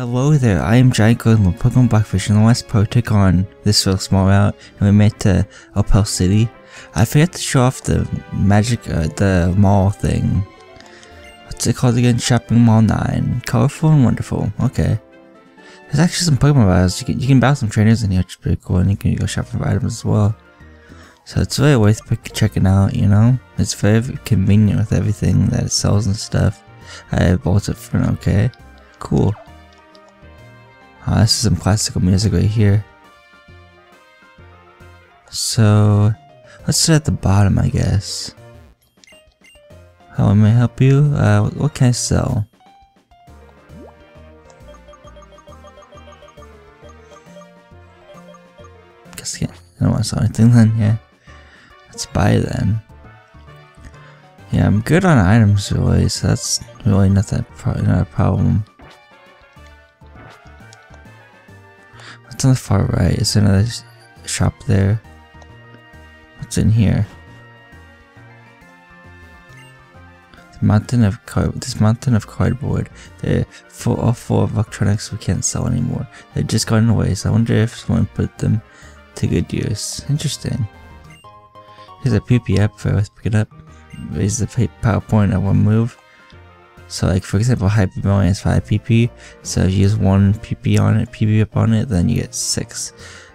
Hello there, I am GiantGrotle Pokemon Blackfish and the last pro this real small route and we made to Opelucid City. I forgot to show off the magic, uh, the mall thing. What's it called again? Shopping Mall 9. Colorful and wonderful. Okay. There's actually some Pokemon battles. You can, you can battle some trainers in here, which is pretty cool, and you can go shopping for items as well. So it's very worth checking out, you know? It's very convenient with everything that it sells and stuff. I bought it for an okay. Cool. Oh, this is some classical music right here. So, let's start at the bottom, I guess. How may I help you? Uh, what can I sell? Guess I don't want to sell anything then, yeah. Let's buy then. Yeah, I'm good on items really, so that's really not that pro not a problem. What's on the far right? Is another shop there? What's in here? The mountain of card this mountain of cardboard. They're full all full of electronics we can't sell anymore. They've just going away, so I wonder if someone put them to good use. Interesting. Here's a PP app for us pick it up raise the PowerPoint at one move. So like for example, Hyper Million is 5 PP, so if you use 1 PP on it, PP up on it, then you get 6,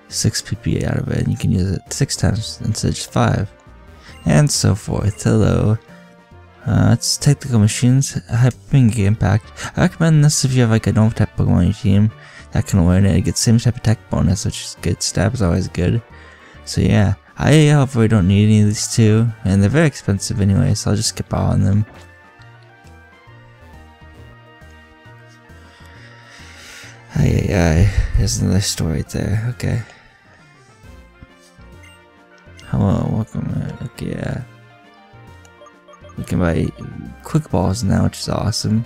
6 PP out of it, and you can use it 6 times instead of just 5. And so forth. Hello. Uh, it's Technical Machines, Hyper Impact. I recommend this if you have like a normal type Pokemon on your team that can learn it. It gets same type of tech bonus, which is good. Stab is always good. So yeah. I hopefully don't need any of these two, and they're very expensive anyway, so I'll just skip out on them. Ay ay there's another store right there, okay. Hello, welcome, okay, yeah. We can buy quick balls now, which is awesome.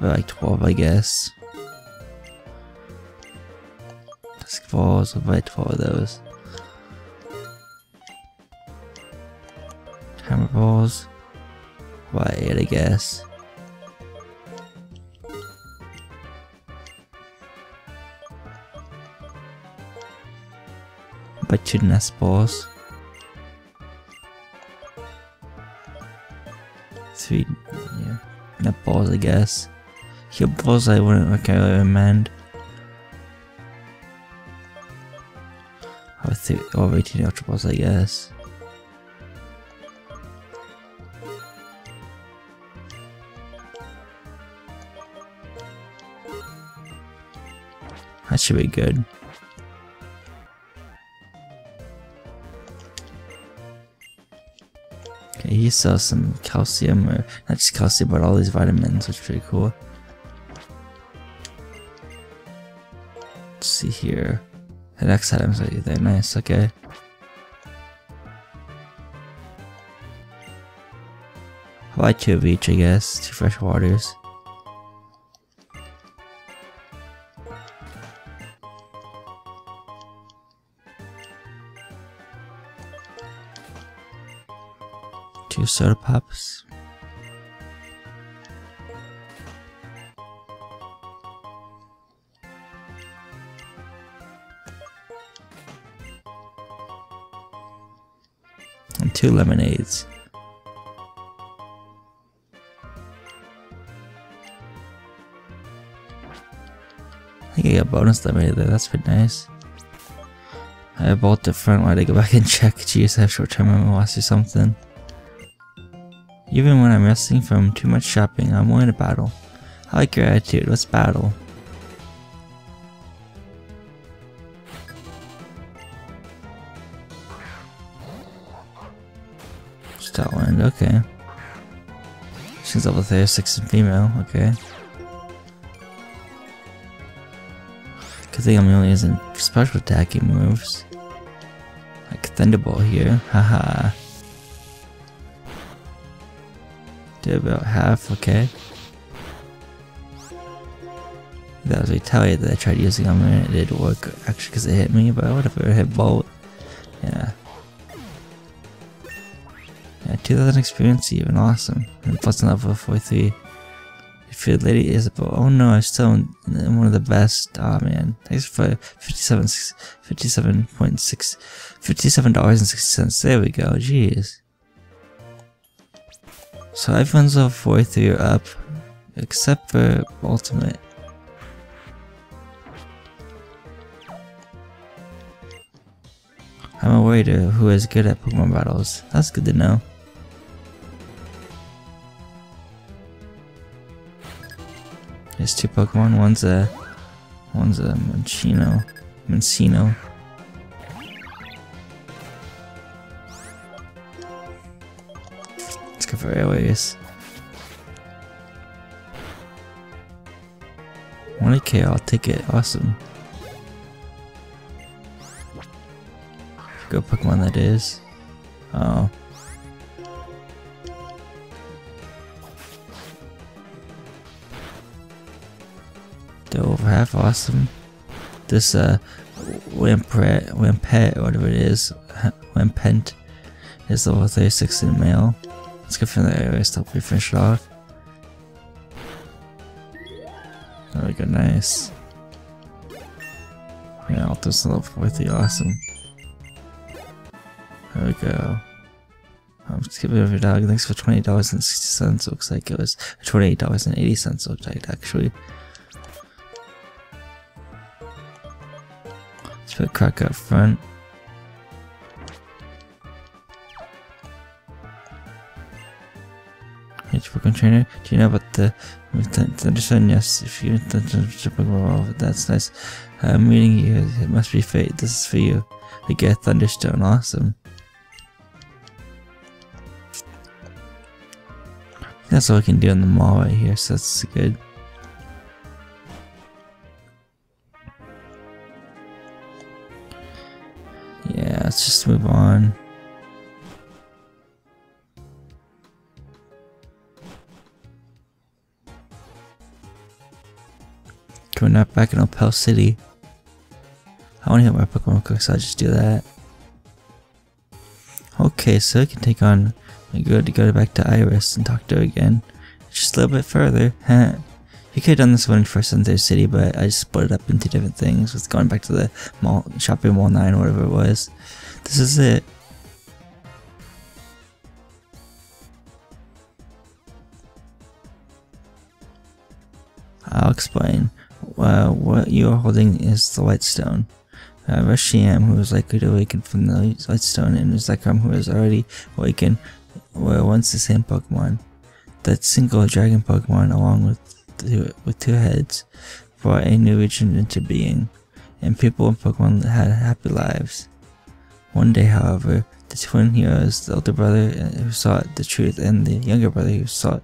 like 12, I guess. Basketballs, I'll buy 12 of those. Hammer balls. Buy 8, I guess. 2 nest balls. Three, yeah, net balls, I guess. Heal balls, I wouldn't recommend. Or, th or 18 Ultra Balls, I guess. That should be good. Okay, he sells some calcium, or not just calcium, but all these vitamins, which is pretty cool. Let's see here. The next items are there, nice, okay. I like two of each, I guess. Two fresh waters. Two soda pops. And two lemonades. I think I got bonus lemonade there, that's pretty nice. I bought the front while I go back and check. Jeez, I have short term memory loss or something. Even when I'm resting from too much shopping, I'm willing to battle. I like your attitude, let's battle. Scotland, okay. She's level 36 and female, okay. Good thing I'm only using special attacking moves. Like Thunderbolt here, haha. About half, okay. That was retaliate that I tried using on and it did work actually because it hit me, but whatever, it hit Bolt. Yeah. Yeah, 2000 experience even, awesome. And plus level 43. If you Lady Isabel. Oh no, I'm still one of the best. Oh man. Thanks for 57 57.6 $57.60. There we go. Jeez. So everyone's level 43 or up, except for Ultimate. I'm a to who is good at Pokemon battles. That's good to know. There's two Pokemon. One's a one's a Minccino. Minccino. For Airways. 1k, I'll take it. Awesome. Go Pokemon that is. Oh. They're over half awesome. This uh Wimpret Wimpet whatever it is Wimpent is level 36 in male. Let's go for the help we finish it off. There we go, nice. Yeah, I'll do some level 40, awesome. There we go. Um, I'm skipping over dog. Thanks for twenty dollars and sixty cents. Looks like it was twenty eight dollars and eighty cents. Looked like actually. Let's put a crack up front. Trainer. Do you know about the Thunderstone? Yes, if you that's nice. I'm reading you. It must be fate. This is for you. To get Thunderstone. Awesome. That's all I can do in the mall right here, so that's good. Yeah, let's just move on. Up back in Opelucid City. I want to hit my Pokemon quick, so I'll just do that. Okay, so I can take on I go to go back to Iris and talk to her again. Just a little bit further. you could have done this one in for Sunday City, but I just split it up into different things. With going back to the mall, shopping mall 9 or whatever it was. This is it. I'll explain. Uh, what you are holding is the Light Stone uh, Reshiram, who was likely to awaken from the Light Stone, and Zekrom, who was already awakened, were once the same Pokemon. That single dragon Pokemon, along with two, with two heads, brought a new region into being, and people and Pokemon had happy lives. One day, however, the twin heroes, the older brother uh, who sought the truth and the younger brother who sought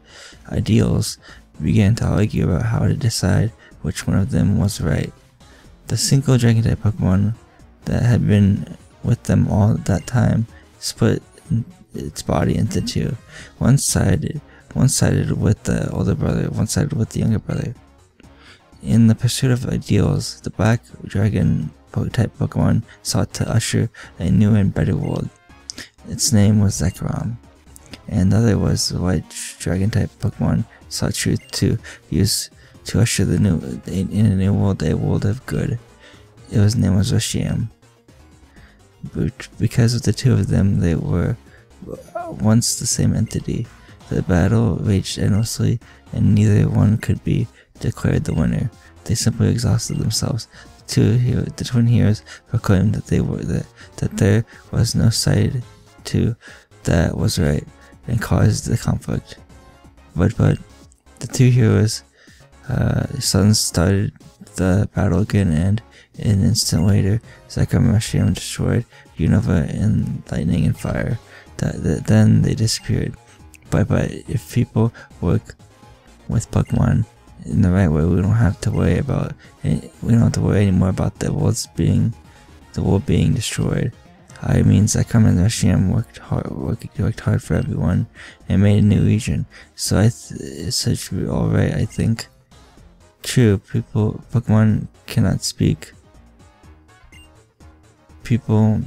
ideals, began to argue about how to decide which one of them was right. The single dragon type Pokemon that had been with them all that time split its body into two. One sided one sided with the older brother, one sided with the younger brother. In the pursuit of ideals, the black dragon type Pokemon sought to usher a new and better world. Its name was Zekrom. And the other was the white dragon type Pokemon sought truth to use to usher the new in a new world, a world of good. It His name was Reshiram. Because of the two of them, they were uh, once the same entity. The battle raged endlessly, and neither one could be declared the winner. They simply exhausted themselves. The two hero, the twin heroes proclaimed that they were that that there was no side to that was right, and caused the conflict. But but the two heroes' uh, sons started the battle again, and an instant later, and destroyed Unova in lightning and fire. That, that, then they disappeared. But but if people work with Pokemon in the right way, we don't have to worry about we don't have to worry anymore about the world's being the world being destroyed. I mean, Reshiram worked hard, worked, worked hard for everyone and made a new region. So I th- it should be alright, I think. True, people, Pokemon cannot speak. People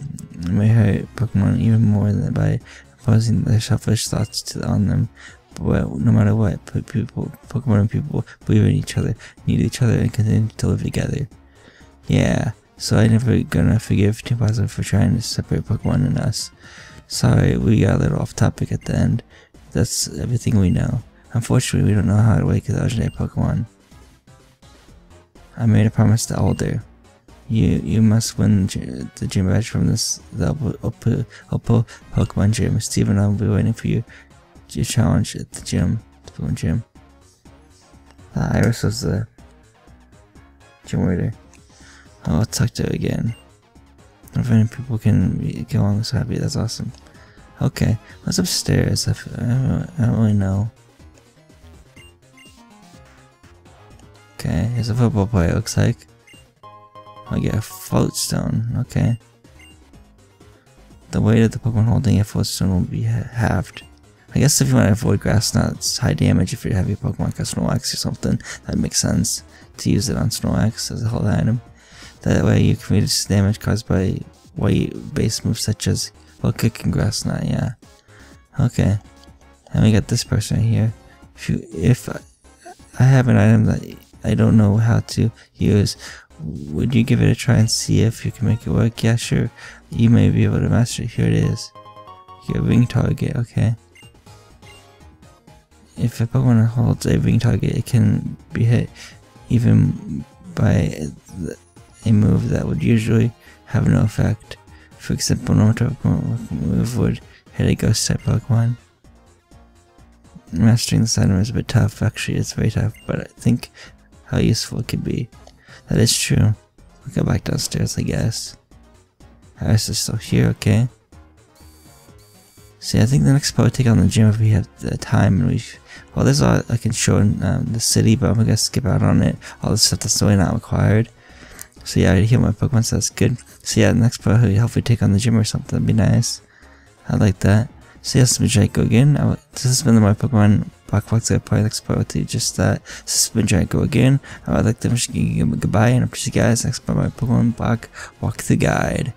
may hurt Pokemon even more than by imposing their selfish thoughts to, on them, But no matter what, people, Pokemon and people believe in each other, need each other, and continue to live together. Yeah, so I never gonna forgive Positive for trying to separate Pokemon and us. Sorry, we got a little off topic at the end. That's everything we know. Unfortunately, we don't know how to wake a legendary Pokemon. I made a promise that to Alder. You you must win the gym badge from this the Oppo, Pokemon gym. Steven, and I'll be waiting for you. to challenge at the gym, the Pokemon gym. Uh, Iris was the gym leader. Oh, to her again. If any people can get along this happy, that's awesome. Okay, what's upstairs? I don't, I don't really know. Okay, here's a football player, looks like. I get a float stone, okay. The weight of the Pokemon holding a float stone will be halved. I guess if you want to avoid grass knots, high damage if you're heavy Pokemon like Snorlax or something, that makes sense to use it on Snorlax as a whole item. That way you can reduce damage caused by white base moves such as well kicking grass knot, yeah. Okay. And we got this person right here. If you if I have an item that I don't know how to use, would you give it a try and see if you can make it work? Yeah, sure. You may be able to master it. Here it is. Your ring target, okay. If a Pokemon holds a ring target, it can be hit even by a move that would usually have no effect. For example, no move would hit a ghost type Pokemon. Mastering the item is a bit tough, actually it's very tough, but I think how useful it could be. That is true. We'll go back downstairs, I guess. Iris is still here, okay. See, I think the next part we take on the gym if we have the time and we've... Well, there's all I can show in um, the city, but I'm gonna skip out on it. All the stuff that's really not required. So yeah, I heal my Pokemon, so that's good. So yeah, the next part, we hopefully take on the gym or something, that'd be nice. I like that. So yes, Draco again. I, this has been my Pokemon Black Fox I probably next with just that. This has been Draco again. I would like to wish you goodbye, and I'll you guys next part my Pokemon Black Walk the Guide.